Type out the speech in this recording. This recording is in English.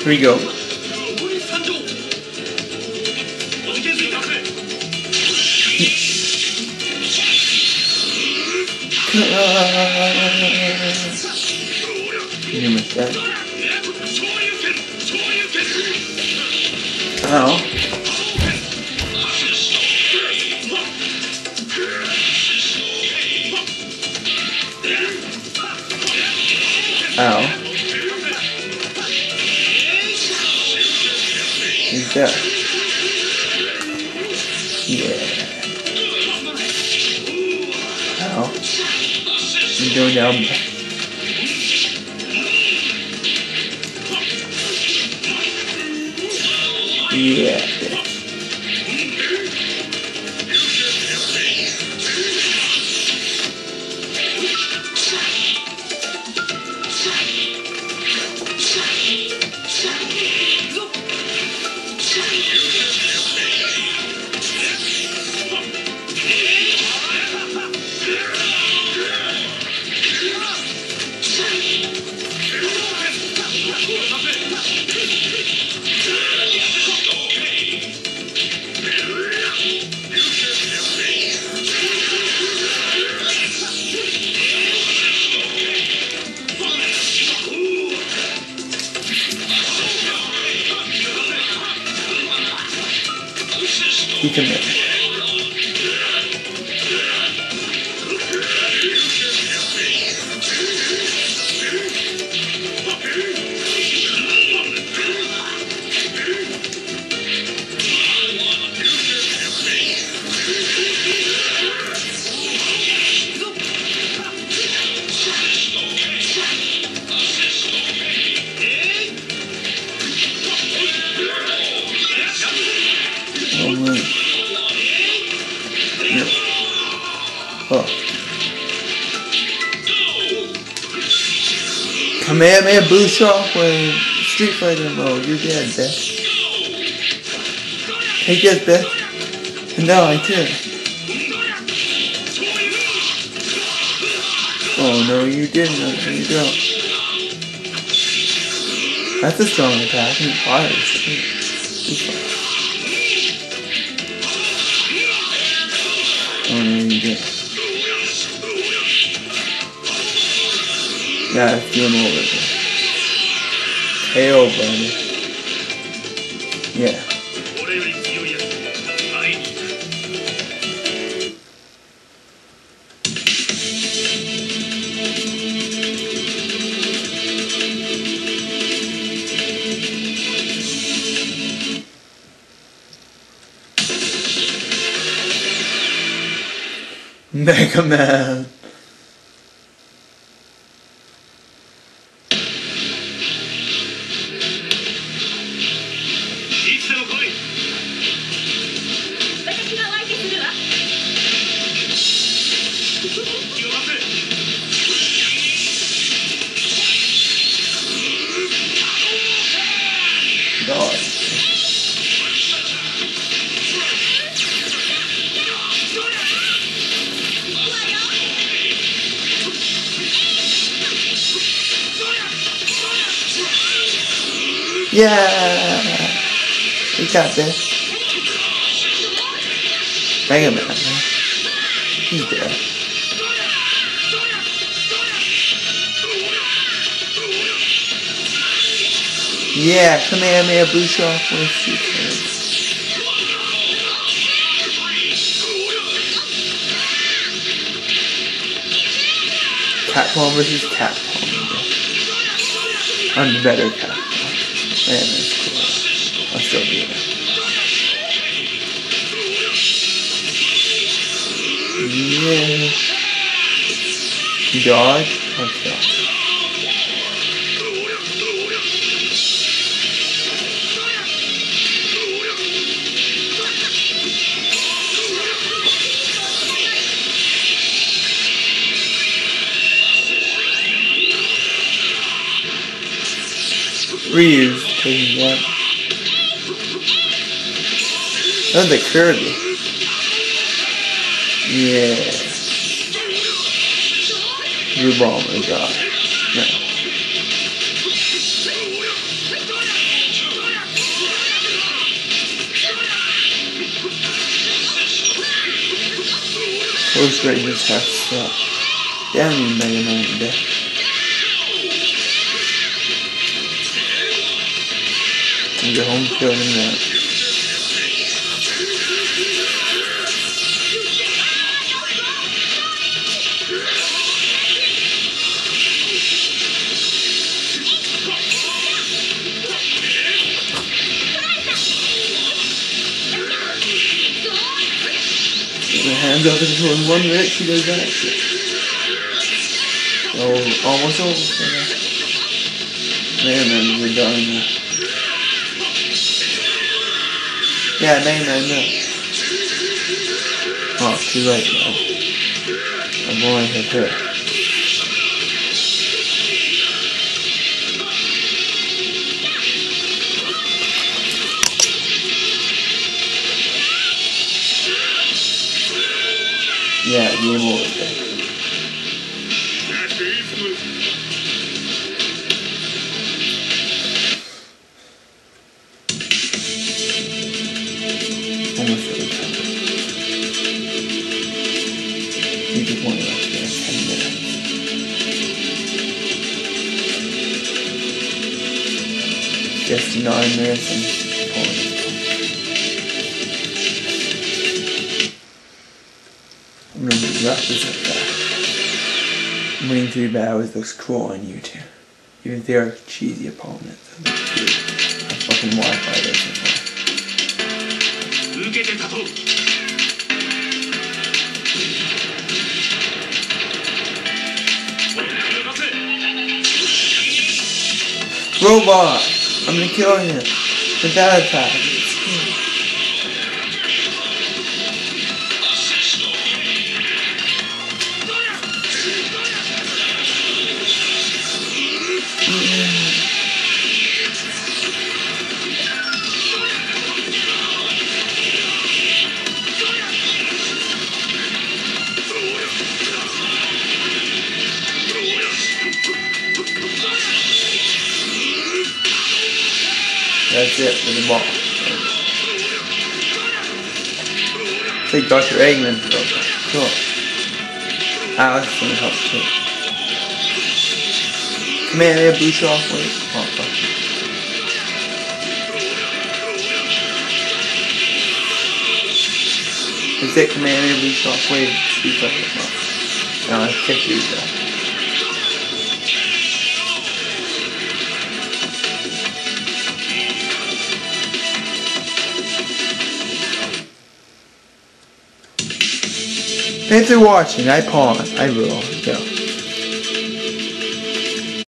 Here we go. you missed that. That? Yeah. Ow. Oh. You going down? Yeah. He can Oh, man. Yeah. Oh. Kamehameha boost off with Street Fighter mode. You're dead, Beth. Take this, Beth. And now I too. Oh no, you didn't. No, you don't. That's a strong attack. He fires. Didn't. Yeah, it's game over. KO, buddy. Yeah. Mega Man. Yeah! We got this. Mega Man. He's there. Yeah, Kamehameha Boost off with secrets. Capcom versus Capcom. I'm better Capcom. Man, that's cool. I'll still do that. Yeah. Okay. Ryu's taking one. Oh, the Kirby. Yeah. Blue Bomb is God. No. Close range has sucked. Damn you, Mega Man. And get home kill in that. In one direction, goes back. Oh, almost over. Man, we're done now. Yeah, man, man, no. Oh, too late now. I'm going to hit her. Yeah, game over. Just to like there 10. Just 9 minutes and I'm gonna wrap this up there. I'm winning three battles looks cool on YouTube. Even if they are cheesy opponents. I fucking Wi-Fi this Robot! I'm gonna kill him. The bad attack. That's it for the ball. Take Dr. Eggman. Cool. Ah, Alex is gonna help too. Command Blue Shaw. Wait. Oh, fuck. Is it Command? Wait. Speak up. No, I can't do that. Thanks for watching. I pawn. I will. Go.